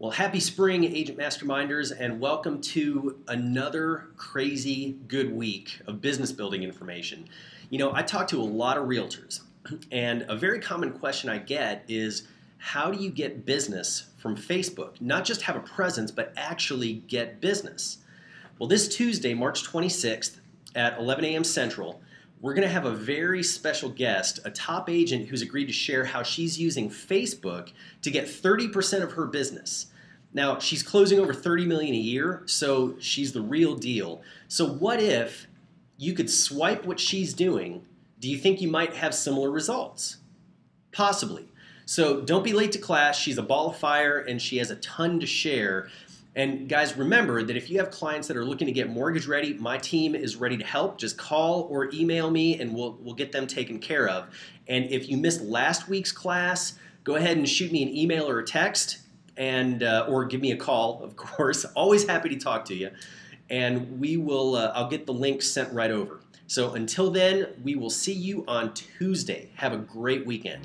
Well, happy spring, Agent Masterminders, and welcome to another crazy good week of business building information. You know, I talk to a lot of realtors, and a very common question I get is how do you get business from Facebook? Not just have a presence, but actually get business. Well, this Tuesday, March 26th at 11 a.m. Central, we're going to have a very special guest, a top agent who's agreed to share how she's using Facebook to get 30% of her business. Now, she's closing over 30 million a year, so she's the real deal. So what if you could swipe what she's doing? Do you think you might have similar results? Possibly. So don't be late to class. She's a ball of fire and she has a ton to share. And guys, remember that if you have clients that are looking to get mortgage ready, my team is ready to help. Just call or email me and we'll, we'll get them taken care of. And if you missed last week's class, go ahead and shoot me an email or a text and uh, or give me a call, of course. Always happy to talk to you. And we will uh, I'll get the link sent right over. So until then, we will see you on Tuesday. Have a great weekend.